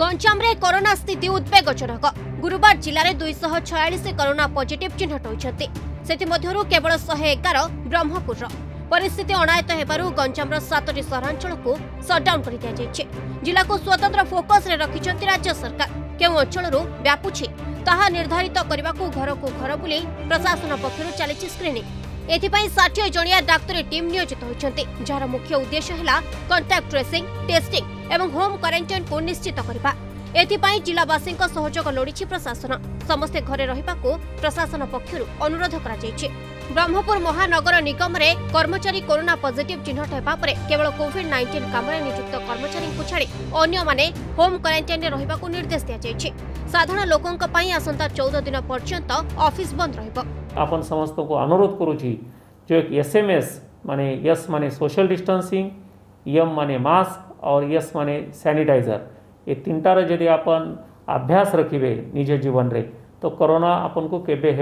ଗଞ୍ଜାମରେ କରୋନା ସ୍ଥିତି ଉଦ୍ବେଗଜନକ ଗୁରୁବାର ଜିଲ୍ଲାରେ ଦୁଇଶହ ଛୟାଳିଶ କରୋନା ପଜିଟିଭ୍ ଚିହ୍ନଟ ହୋଇଛନ୍ତି ସେଥିମଧ୍ୟରୁ କେବଳ ଶହେ ଏଗାର ବ୍ରହ୍ମପୁରର ପରିସ୍ଥିତି ଅଣାୟତ ହେବାରୁ ଗଞ୍ଜାମର ସାତଟି ସହରାଞ୍ଚଳକୁ ସଟ୍ଡାଉନ୍ କରିଦିଆଯାଇଛି ଜିଲ୍ଲାକୁ ସ୍ୱତନ୍ତ୍ର ଫୋକସ୍ରେ ରଖିଛନ୍ତି ରାଜ୍ୟ ସରକାର କେଉଁ ଅଞ୍ଚଳରୁ ବ୍ୟାପୁଛି ତାହା ନିର୍ଦ୍ଧାରିତ କରିବାକୁ ଘରକୁ ଘର ବୁଲି ପ୍ରଶାସନ ପକ୍ଷରୁ ଚାଲିଛି ସ୍କ୍ରିନିଂ এথিপাই ষাঠিয়ে জনিয়া ডাক্তারী টিম নিয়োজিত হয়েছেন যার মুখ্য উদ্দেশ্য হল কন্টাক্ট ট্রেসিং টেস্টিং এবং হোম কোয়ারেন্টাইনকু নিশ্চিত করা এথিপাই জেলাবাসী সহযোগ লোড়ি প্রশাসন সমস্তে ঘরে রহবা প্রশাসন পক্ষ অনুরোধ করা ବ୍ରହ୍ମପୁର ମହାନଗର ନିଗମରେ କର୍ମଚାରୀ କରୋନା ପଜିଟିଭ୍ ଚିହ୍ନଟ ହେବା ପରେ କେବଳ କୋଭିଡ୍ ନାଇଣ୍ଟିନ୍ କାମରେ ନିଯୁକ୍ତ କର୍ମଚାରୀଙ୍କୁ ଛାଡ଼ି ଅନ୍ୟମାନେ ହୋମ୍ କ୍ୱାରେଣ୍ଟାଇନ୍ରେ ରହିବାକୁ ନିର୍ଦ୍ଦେଶ ଦିଆଯାଇଛି ସାଧାରଣ ଲୋକଙ୍କ ପାଇଁ ଆସନ୍ତା ଚଉଦ ଦିନ ପର୍ଯ୍ୟନ୍ତ ଅଫିସ୍ ବନ୍ଦ ରହିବ ଆପଣ ସମସ୍ତଙ୍କୁ ଅନୁରୋଧ କରୁଛି ଯେ ଏସ୍ ଏମ୍ ଏସ୍ ମାନେ ଏସ୍ ମାନେ ସୋସିଆଲ୍ ଡିଷ୍ଟାନ୍ସିଂ ଏମ୍ ମାନେ ମାସ୍କ और यस माने सैनिटाइजर ये तीनटार जदि अपन अभ्यास रखिए निज जीवन में तो कोरोना आपन को केबे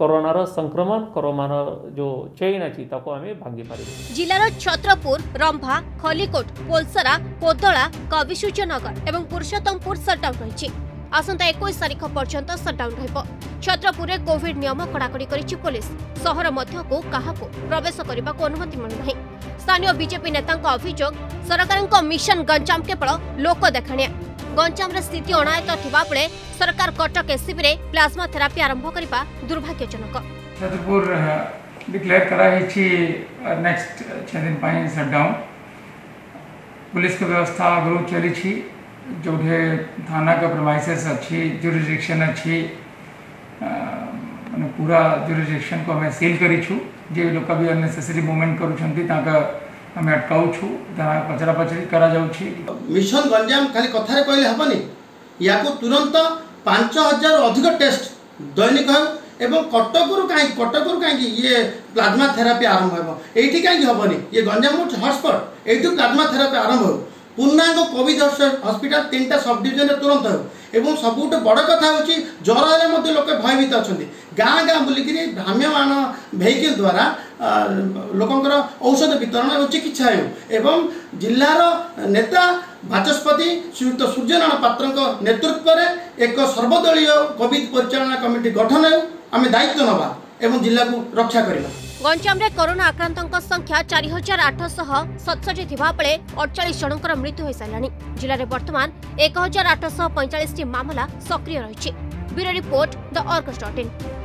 कोरोना रो संक्रमण कोरोना जो चेन अछि तको भांगी पारि जिल्ला छत्रपुर रंभा खलीकोट कोलसरा कोदळा कविसूचनगर एवं पुरुषोत्तमपुर सटडाउन रहिछि आसंता 21 तारीख पर्यंत सटडाउन रहबो कोविड नियम कडाकडी पुलिस शहर मध्य को प्रवेश करबा को अनुमति मिल स्थानीय बीजेपी नेतांक अभिजोग सरकारक मिशन गंजाम केवल लोक देखणिया ଗଞ୍ଜାମରେ ସ୍ଥିତି ଅଣାୟତ୍ତ ଥିବାବେଳେ ସରକାର କଟକ ଏସ୍ସିବିରେ ପ୍ଲାଜମା ଥେରାପି ଆରମ୍ଭ କରିବା ଦୁର୍ଭାଗ୍ୟଜନକ डिक्लेयर कराई नेक्स्ट छः दिन सटडाउन पुलिस के व्यवस्था आगे चली जो थाना का प्रमाइसेस अच्छी जुरिडिक्शन अच्छी मैंने पूरा जुरिडिक्शन को हमें सील करी जे लोग भी अननेसेसरी मुवमेंट करूँ ଆମେ ଅଟକାଉଛୁ ତାହା ପଚରାପଚରି କରାଯାଉଛି ମିଶନ ଗଞ୍ଜାମ ଖାଲି କଥାରେ କହିଲେ ହେବନି ୟାକୁ ତୁରନ୍ତ ପାଞ୍ଚ ହଜାରରୁ ଅଧିକ ଟେଷ୍ଟ ଦୈନିକ ହେଉ ଏବଂ କଟକରୁ କାହିଁକି କଟକରୁ କାହିଁକି ଇଏ ପ୍ଲାଜମା ଥେରାପି ଆରମ୍ଭ ହେବ ଏଇଠି କାହିଁକି ହେବନି ଇଏ ଗଞ୍ଜାମ ହେଉଛି ହଟସ୍ପଟ୍ ଏଇଠୁ ପ୍ଲାଜମା ଥେରାପି ଆରମ୍ଭ ହେଉ ପୂର୍ଣ୍ଣାଙ୍ଗ କୋଭିଡ଼ ହସ୍ପିଟାଲ ତିନିଟା ସବ୍ ଡିଭିଜନରେ ତୁରନ୍ତ ହେଉ এবং ସବୁଠୁ ବଡ଼ କଥା ହେଉଛି ଜ୍ୱର ହେଲେ ମଧ୍ୟ ଲୋକେ ଭୟଭୀତ ଅଛନ୍ତି ଗାଁ ଗାଁ ବୁଲିକିରି ଭ୍ରାମ୍ୟମାନ ଭେହିକିଲ୍ ଦ୍ୱାରା ଲୋକଙ୍କର ଔଷଧ ବିତରଣ ଏବଂ ଚିକିତ୍ସା ହେଉ ଏବଂ ଜିଲ୍ଲାର ନେତା ବାଚସ୍ପତି ଶ୍ରୀଯୁକ୍ତ ସୂର୍ଯ୍ୟନାରାୟଣ ପାତ୍ରଙ୍କ ନେତୃତ୍ୱରେ ଏକ ସର୍ବଦଳୀୟ କୋଭିଡ଼ ପରିଚାଳନା କମିଟି ଗଠନ ହେଉ ଆମେ ଦାୟିତ୍ୱ ନେବା ଏବଂ ଜିଲ୍ଲାକୁ ରକ୍ଷା କରିବା ଗଞ୍ଜାମରେ କରୋନା ଆକ୍ରାନ୍ତଙ୍କ ସଂଖ୍ୟା ଚାରି ହଜାର ଆଠଶହ ସତଷଠି ଥିବାବେଳେ ଅଡ଼ଚାଳିଶ ଜଣଙ୍କର ମୃତ୍ୟୁ ହୋଇସାରିଲାଣି ଜିଲ୍ଲାରେ ବର୍ତ୍ତମାନ ଏକ ହଜାର ଆଠଶହ ପଇଁଚାଳିଶଟି ମାମଲା ସକ୍ରିୟ ରହିଛି bureau report the Argus dot in